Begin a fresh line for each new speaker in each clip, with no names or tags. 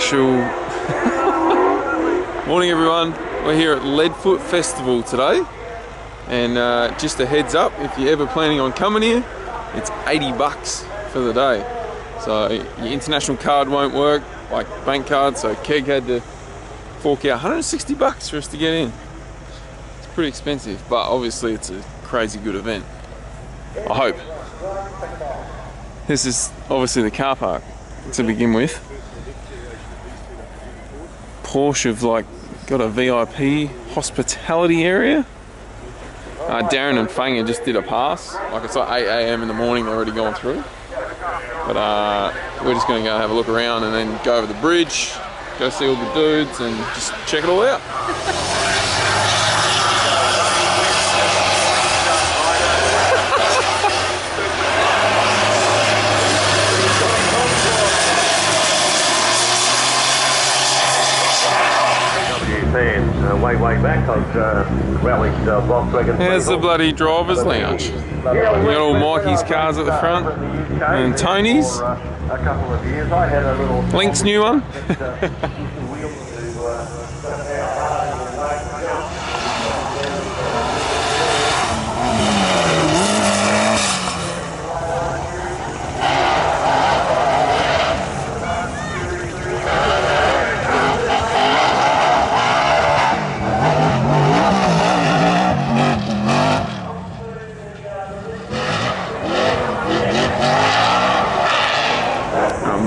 actual. Morning, everyone. We're here at Leadfoot Festival today, and uh, just a heads up: if you're ever planning on coming here, it's 80 bucks for the day. So your international card won't work, like bank card. So Keg had to fork out 160 bucks for us to get in. It's pretty expensive, but obviously it's a crazy good event. I hope. This is obviously the car park to begin with. Porsche have like got a VIP hospitality area. Uh, Darren and Fanga just did a pass. Like it's like 8 a.m. in the morning, they're already gone through. But uh, we're just going to go have a look around and then go over the bridge, go see all the dudes and just check it all out.
fans uh, way, way back. I've uh, rallied uh, Volkswagen.
There's the bloody driver's lounge. You got all Mikey's cars at the front and Tony's.
For, uh, a couple of years. I had a little.
Link's new one.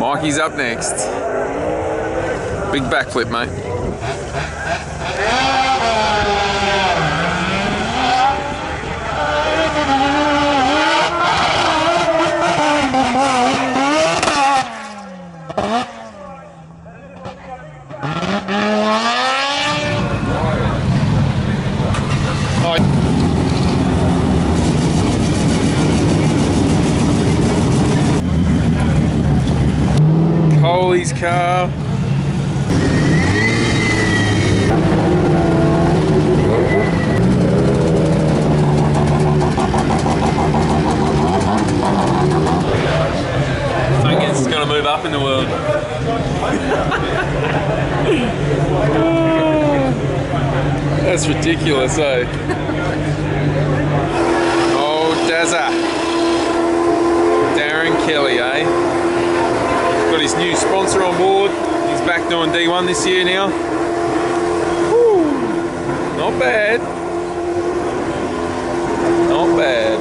Mikey's up next. Big backflip, mate. Oh, Coley's car. I think it's gonna move up in the world. That's ridiculous, eh? Oh, Dazza. Darren Kelly, eh? His new sponsor on board. He's back doing D1 this year now. Woo. Not bad. Not bad.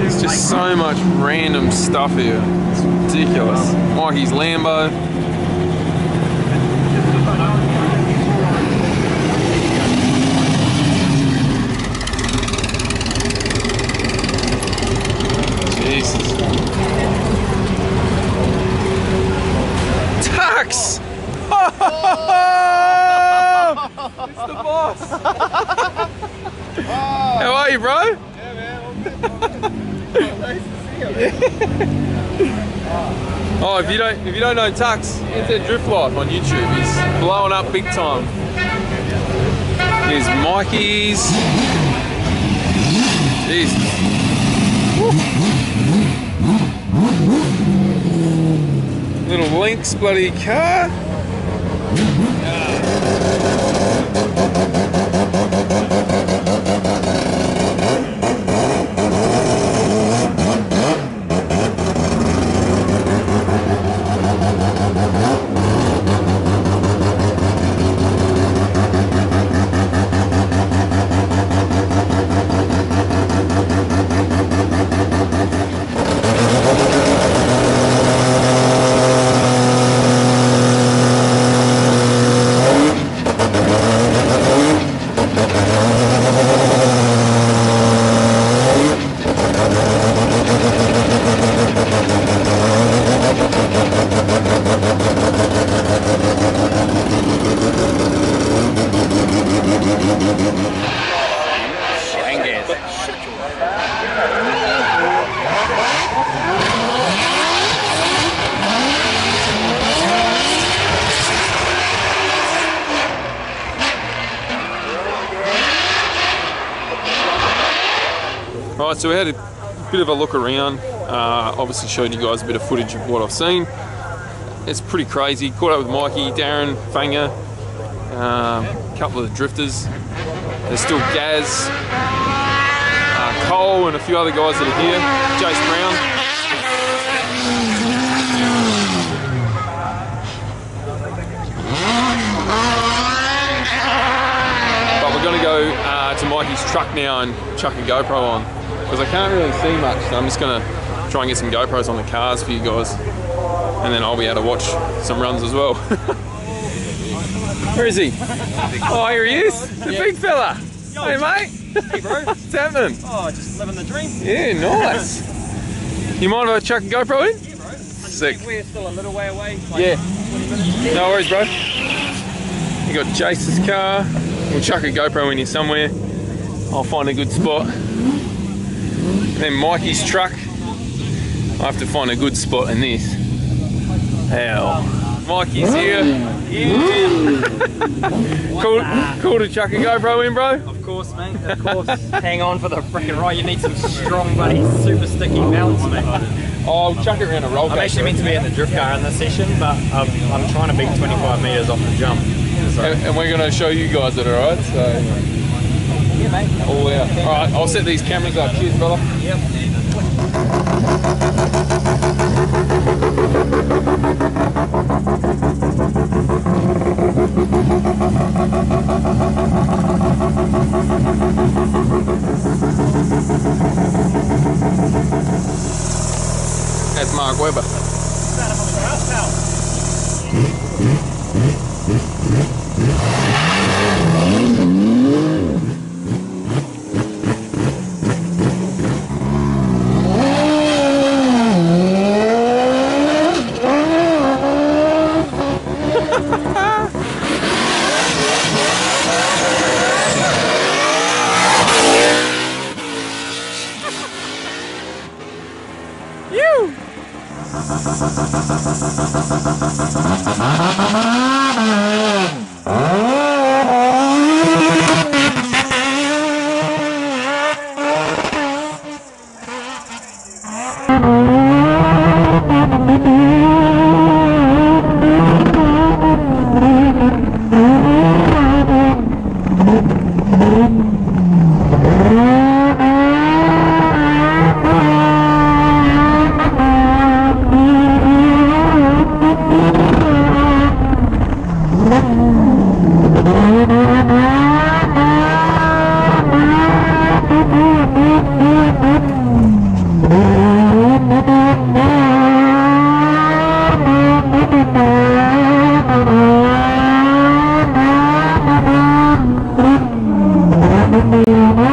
There's just so much random stuff here. It's ridiculous. Mikey's Lambo. Jesus. Tux! it's the boss. How are you, bro? Oh, if you don't if you don't know Tux, enter Drift Life on YouTube. He's blowing up big time. Here's Mikey's. Jesus. Little Lynx bloody car. Right, so we had a bit of a look around. Uh, obviously, showed you guys a bit of footage of what I've seen. it's pretty crazy. Caught up with Mikey, Darren, Fanga, um, a couple of the drifters. There's still Gaz, uh, Cole, and a few other guys that are here. Jase Brown. But we're gonna go uh, to Mikey's truck now and chuck a GoPro on because I can't really see much. So I'm just gonna try and get some GoPros on the cars for you guys, and then I'll be able to watch some runs as well. Where is he? Oh, here he is, the big fella. Hey, mate.
Hey, bro.
What's happening?
Oh, just living the dream.
Yeah, nice. You mind if I chuck a GoPro in?
Yeah, bro.
Sick.
We're still a little way away. Like
Yeah. No worries, bro. You got Jase's car. We'll chuck a GoPro in here somewhere. I'll find a good spot. Then Mikey's truck. I have to find a good spot in this. Hell. Mikey's here.
Yeah.
Cool, cool to chuck a GoPro in, bro.
of course, mate. Of course. Hang on for the freaking ride. You need some strong, buddy, super sticky balance, mate.
I'll chuck it around a roll
I'm actually meant to be in the drift car in this session, but I'm, I'm trying to beat 25 meters off the jump. So,
And, and we're going to show you guys it, alright? So, Oh,
yeah, mate.
all out. Alright, I'll set these cameras up. Cheers, brother.
Yep.
That's Mark Webber. You. உண்மையான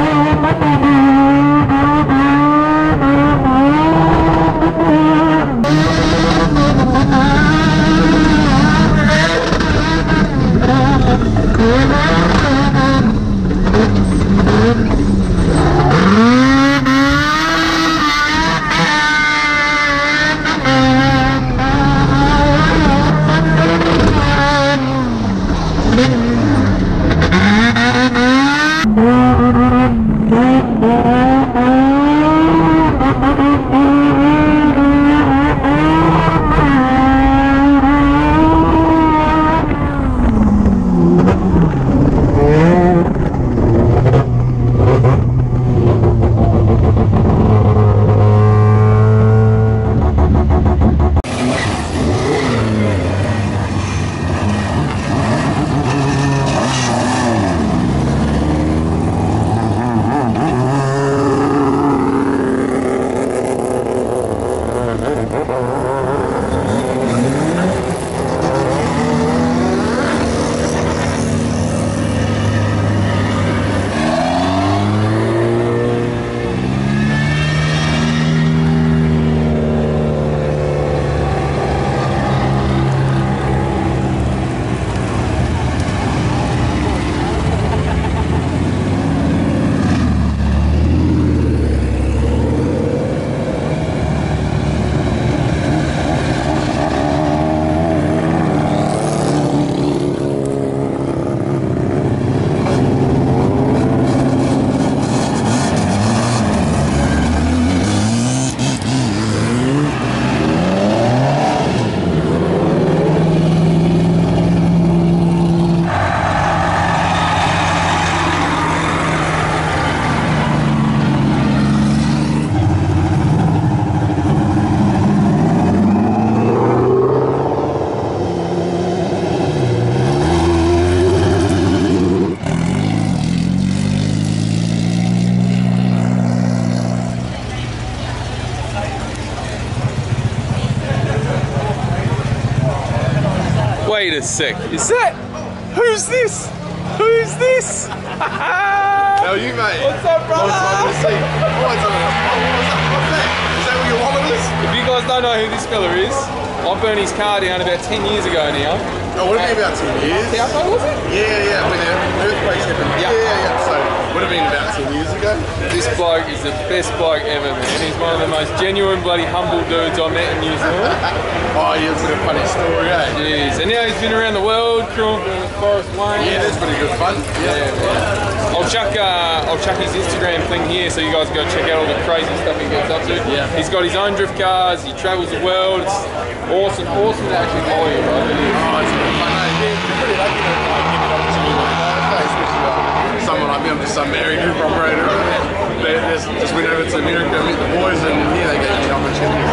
Sec. Is that? Who's this? Who's this?
How are you, mate?
What's up, brother?
Long time no see. Oh, what's up? Oh, what's up? What's that? Is that where your wallet is?
If you guys don't know who this fella is, I burned his car down about 10 years ago now.
Oh, would it be about 10 years?
How far was it?
Yeah, yeah, when the earthquakes happened.
Yeah.
Yeah, yeah, yeah. So, would have been about 10 years ago.
This bloke is the best bloke ever, man. He's one of the most genuine, bloody humble dudes I met in New Zealand.
Oh, yeah, it's a funny story, eh?
Jeez. And now he's been around the world, crewing for Forrest Wang.
Yeah, that's pretty good fun.
Yeah, man. I'll chuck, uh, I'll chuck his Instagram thing here so you guys go check out all the crazy stuff he gets up to.
Yeah.
He's got his own drift cars, he travels the world. It's awesome, awesome to actually follow you, bro.
Oh, it's fun, eh? Yeah, pretty lucky to like, get an opportunity like that, okay? Especially like, someone like me, I'm just some group operator. They just, just went over to America, meet the boys, and yeah, they gave me the opportunity.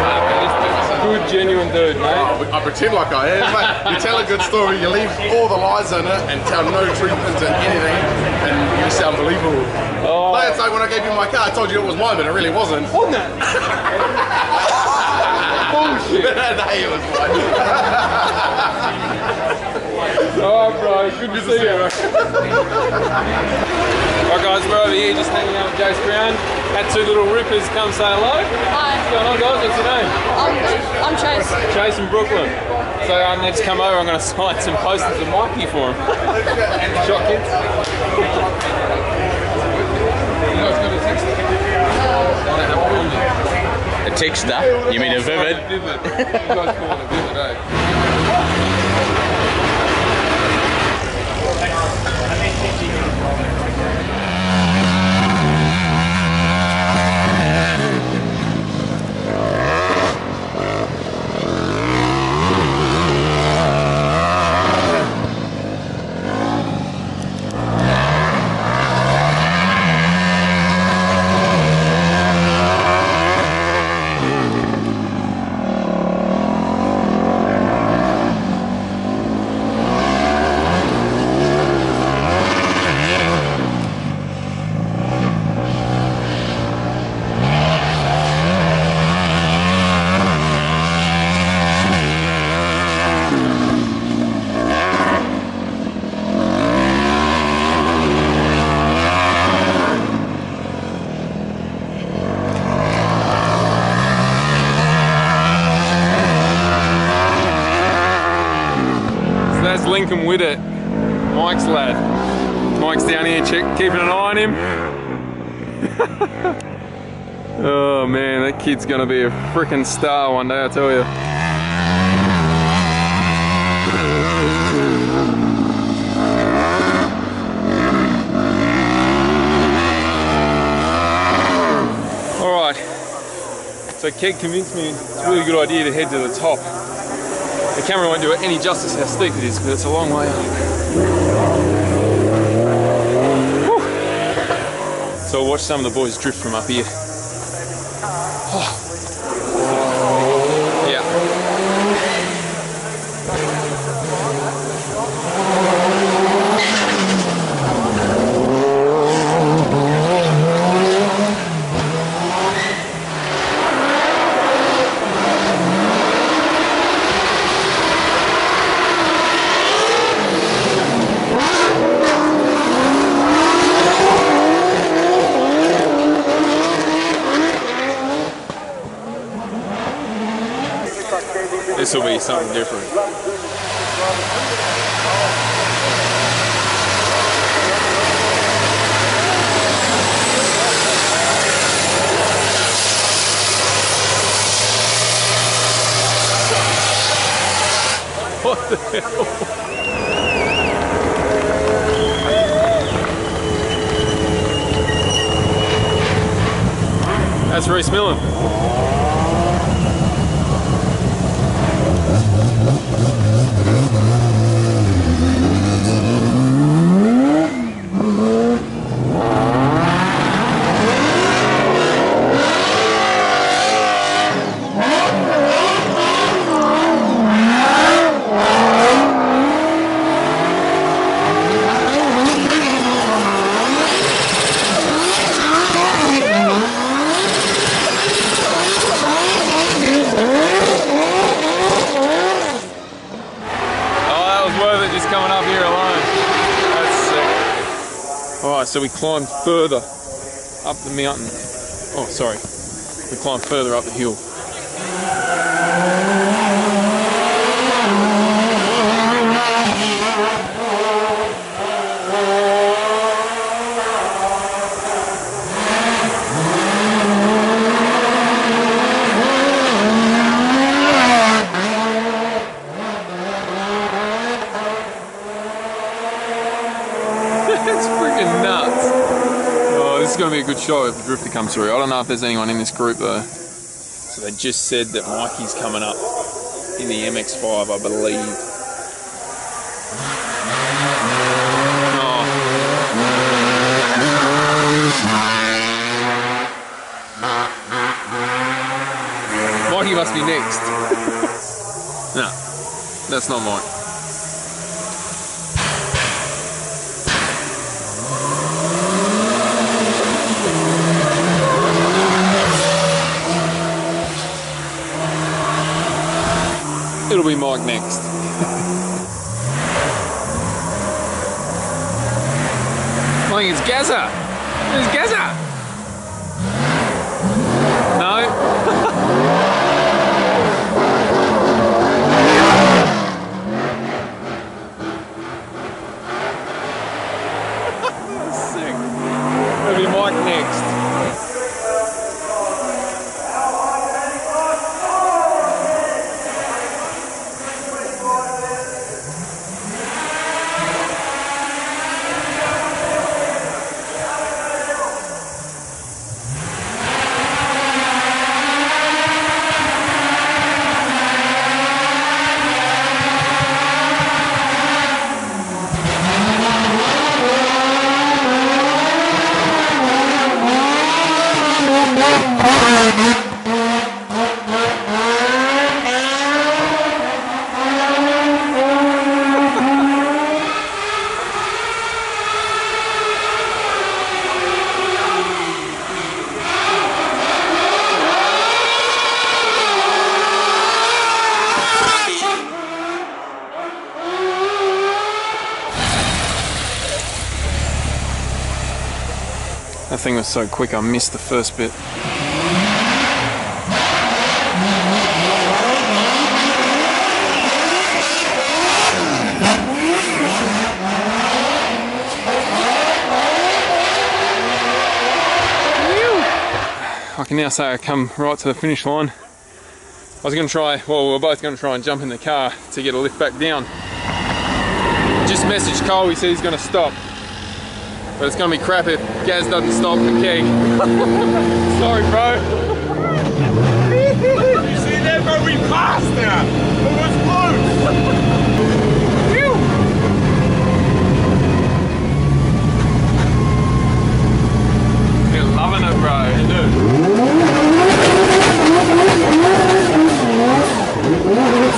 Good, genuine dude, mate.
Oh, I pretend like I am, but you tell a good story, you leave all the lies in it and tell no truth into anything, and you sound believable.
Oh.
Like, it's like when I gave you my car, I told you it was mine, but it really wasn't.
Wasn't it? Bullshit.
no, it was mine.
Alright, oh, bro. Good to see you. Alright, guys, we're over here just hanging out with Jase Brown. Had two little rippers come say hello. Hi. What's
Hi,
going on, guys? What's your name?
I'm, I'm Chase.
Chase from Brooklyn. So um, they just come over. I'm going to sign some posters of Mikey for him. Shot kids. You guys got a text?
A texter? You mean a vivid?
Vivid. You guys call it a vivid, eh? So with it. Mike's lad. Mike's down here check, keeping an eye on him. oh man, that kid's gonna be a freaking star one day, I tell you. Alright, so Keg convinced me it's a really good idea to head to the top. The camera won't do it any justice how steep it is because it's a long way up. Whew. So I'll watch some of the boys drift from up here. Yeah. This will be something different. What That's Rhys Millen. So we climbed further up the mountain. Oh, sorry. We climbed further up the hill. It's freaking nuts. Oh, this is going to be a good show if the drifter comes through. I don't know if there's anyone in this group though. So they just said that Mikey's coming up in the MX-5, I believe. Oh. Mikey must be next. No, that's not Mike. It'll be Mike next. I think it's Gaza. It's Gaza. No. Sick. It'll be Mike next. That thing was so quick, I missed the first bit. I can now say I come right to the finish line. I was going to try, well, we we're both going to try and jump in the car to get a lift back down. Just messaged Cole, he said he's going to stop. But it's gonna be crap if Gaz doesn't stop the keg. Sorry, bro.
You see that, bro? We passed now. It was close.
You're loving it, bro. Yeah,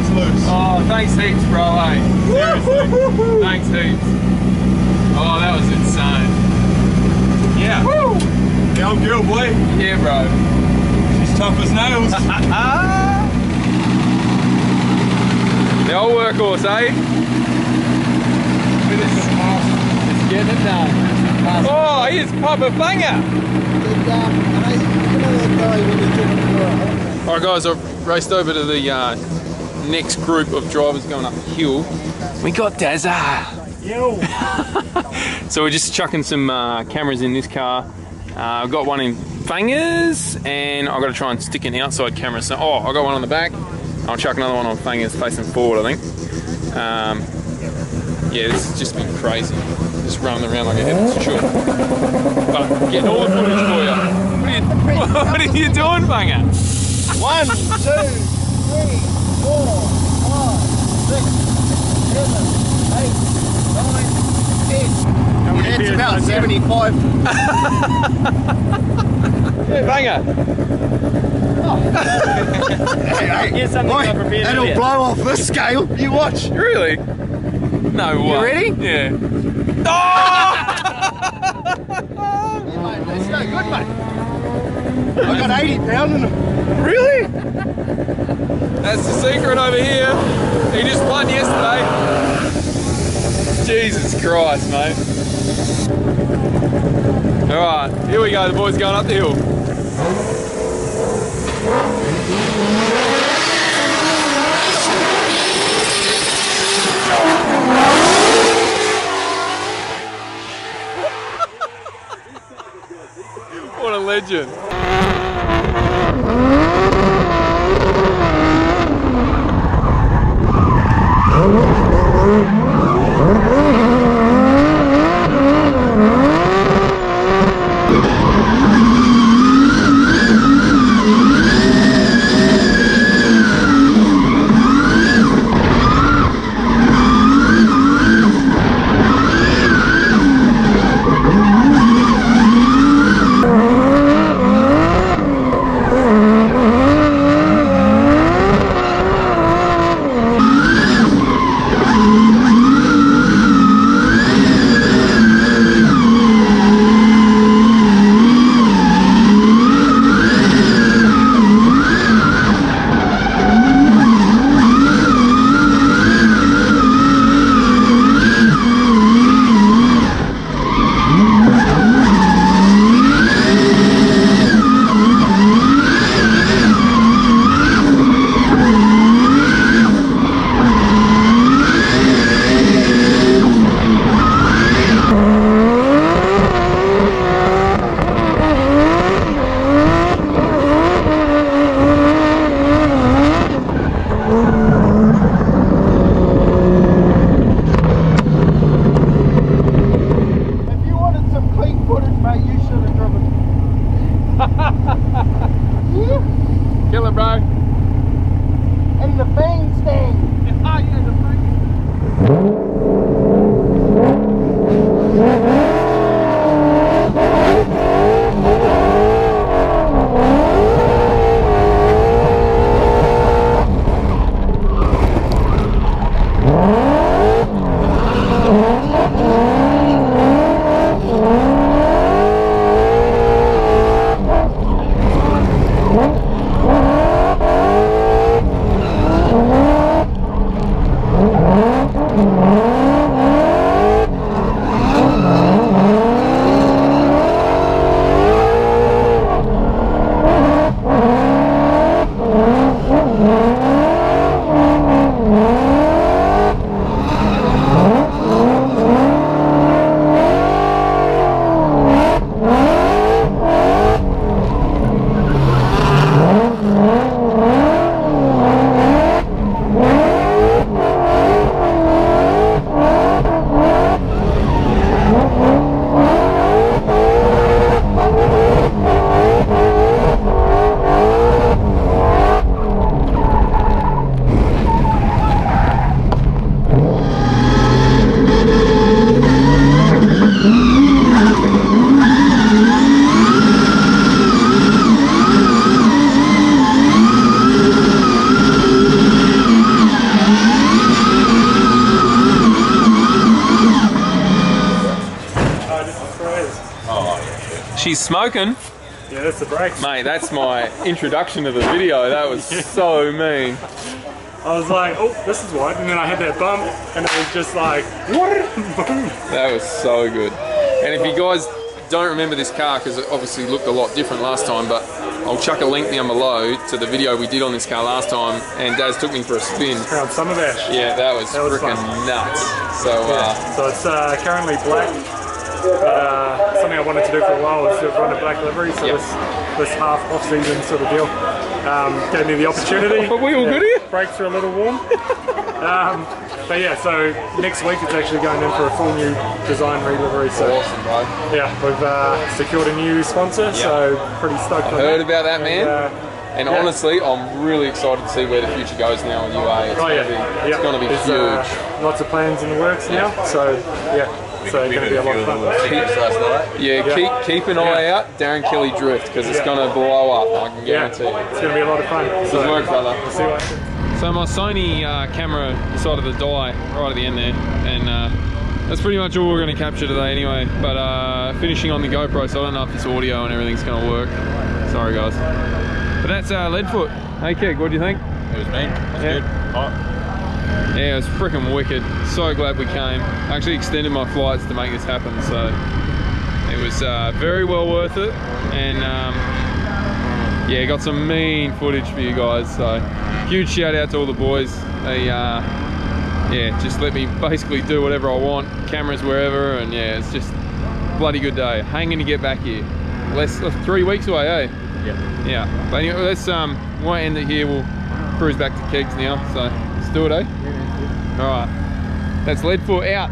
Wow, was loose.
Oh, thanks heaps, bro, hey. Seriously. thanks heaps. Oh, that was insane. Yeah.
The old girl, boy.
Yeah, bro.
She's tough as nails.
The old workhorse, eh?
It's getting it done.
Oh, here's Papa Banger. Alright guys, I've raced over to the uh, next group of drivers going up the hill. We got Dazza. so we're just chucking some uh, cameras in this car. Uh, I've got one in Fangas and I've got to try and stick an outside camera. So, oh, I've got one on the back. I'll chuck another one on Fangas facing forward, I think. Um, yeah, this has just been crazy. Just running around like a headless chook. But getting all the footage for you. What are you, what are you doing, Banger?
One, two, three, four, five, six, seven, eight, nine, ten. Yeah, it's about 75.
Yeah, Banger.
Hey, hey,
Here's something I prepared
that'll blow off this scale. You watch.
Really? No way.
ready?
Yeah. Oh!
Mate, that's no good, mate. I got 80 pound in them.
really? That's the secret over here. He just won yesterday. Jesus Christ, mate. Alright, here we go. The boys going up the hill. What a legend. Smoking?
Yeah, that's the brakes.
Mate, that's my introduction to the video. That was so mean.
I was like, oh, this is what, and then I had that bump, and it was just like, what? Boom.
That was so good. And if you guys don't remember this car, because it obviously looked a lot different last time, but I'll chuck a link down below to the video we did on this car last time, and Daz took me for a spin.
Around Summer Bash.
Yeah, that was,
That was
freaking nuts. So, uh,
So it's uh, currently black, but uh, something I wanted to do for a while was to run a black livery. So
Yep.
this this half off season sort of deal um, gave me the opportunity.
But we all good here?
Brakes are a little warm. um, but yeah, so next week it's actually going in for a full new design re-livery. So
awesome, bro.
yeah, we've uh, secured a new sponsor. So pretty stoked on
Heard
that.
about that, man.
And, uh,
And
Yeah.
honestly, I'm really excited to see where the future goes now in UA. It's
Oh
gonna
yeah,
be,
yeah.
it's gonna be
There's,
huge.
Uh, lots of plans in the works now, so yeah, so it's going to be a lot of fun.
yeah,
yeah.
keep keep an eye
Yeah.
out, Darren Kelly Drift, because it's
Yeah.
gonna blow up. I can
Yeah,
guarantee.
it's going to be a lot of fun. So
Good work, brother.
We'll see what happens.
So my Sony uh, camera decided to die right at the end there, and uh, that's pretty much all we're going to capture today anyway. But uh, finishing on the GoPro, so I don't know if this audio and everything's going to work. Sorry guys. But that's uh, Leadfoot. Hey Keg, what do you think?
It was mean. That's
Yeah.
good. Hot.
Yeah, it was freaking wicked. So glad we came. I actually extended my flights to make this happen, so it was uh, very well worth it. And um, yeah, got some mean footage for you guys. So huge shout out to all the boys. They uh, yeah, just let me basically do whatever I want. Cameras wherever, and yeah, it's just bloody good day. Hanging to get back here. Less uh, three weeks away, eh?
Yeah.
Yeah. But anyway, let's um, we won't end it here. We'll cruise back to Kegs now. So do it, eh? All right. That's lead Leadfoot out.